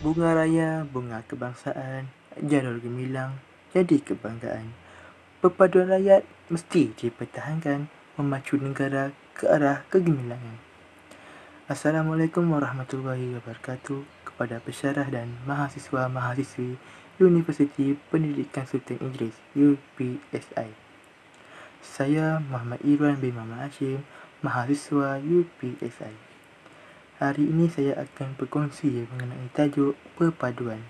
Bunga raya, bunga kebangsaan, jalur gemilang, jadi kebanggaan. Perpaduan rakyat mesti dipertahankan, memacu negara ke arah kegemilangan. Assalamualaikum warahmatullahi wabarakatuh kepada pesyarah dan mahasiswa-mahasiswi Universiti Pendidikan Sultan Idris UPSI. Saya Muhammad Irwan bin Muhammad Hashim, mahasiswa UPSI. Hari ini saya akan berkongsi mengenai tajuk perpaduan.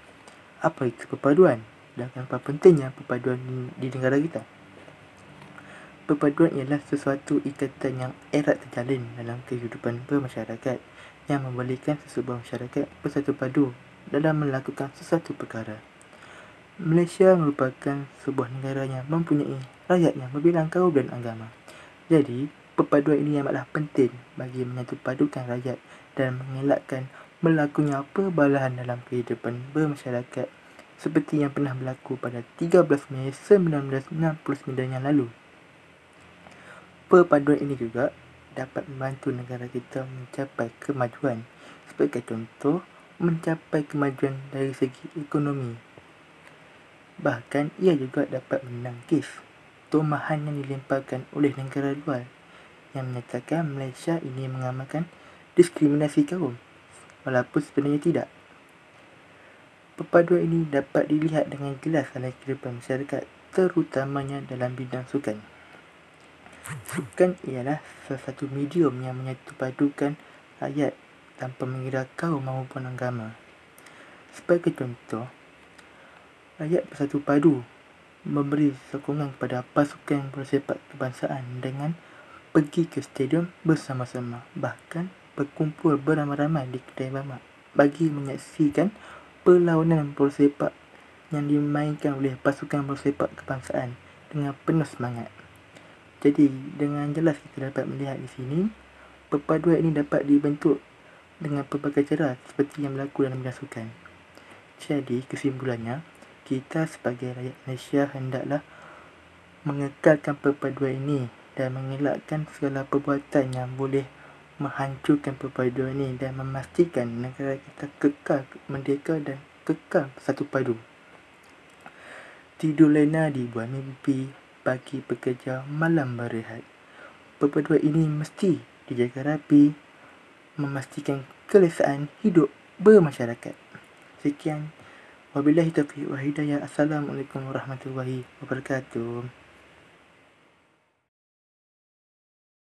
Apa itu perpaduan dan kenapa pentingnya perpaduan di negara kita? Perpaduan ialah sesuatu ikatan yang erat terjalin dalam kehidupan bermasyarakat yang membolehkan sesebuah masyarakat bersatu padu dalam melakukan sesuatu perkara. Malaysia merupakan sebuah negara yang mempunyai rakyat yang berbilang kaum dan agama. Jadi, perpaduan ini amatlah penting bagi menyatu padukan rakyat dan mengelakkan berlakunya perbalahan dalam kehidupan bermasyarakat seperti yang pernah berlaku pada 13 Mei 1969 yang lalu. Perpaduan ini juga dapat membantu negara kita mencapai kemajuan sebagai contoh mencapai kemajuan dari segi ekonomi. Bahkan ia juga dapat menangkis tumahan yang dilemparkan oleh negara luar yang menyatakan Malaysia ini mengamalkan diskriminasi kaum walaupun sebenarnya tidak. Perpaduan ini dapat dilihat dengan jelas dalam kehidupan masyarakat terutamanya dalam bidang sukan. Sukan ialah salah satu medium yang menyatu padukan rakyat tanpa mengira kaum maupun agama. Sebagai contoh, rakyat bersatu padu memberi sokongan kepada pasukan bersepak kebangsaan dengan pergi ke stadium bersama-sama. Bahkan berkumpul beramai-ramai di kedai mamak bagi menyaksikan perlawanan bola sepak yang dimainkan oleh pasukan bola sepak kebangsaan dengan penuh semangat. Jadi, dengan jelas kita dapat melihat di sini, perpaduan ini dapat dibentuk dengan pelbagai cara seperti yang berlaku dalam bidang sukan. Jadi, kesimpulannya, kita sebagai rakyat Malaysia hendaklah mengekalkan perpaduan ini dan mengelakkan segala perbuatan yang boleh menghancurkan perpaduan ini dan memastikan negara kita kekal merdeka dan kekal satu padu. Tidur lena di buah mimpi, pagi bekerja, malam berehat. Perpaduan ini mesti dijaga rapi, memastikan kelesaan hidup bermasyarakat. Sekian. Wabillahi taufiq wa hidayah. Assalamualaikum warahmatullahi wabarakatuh.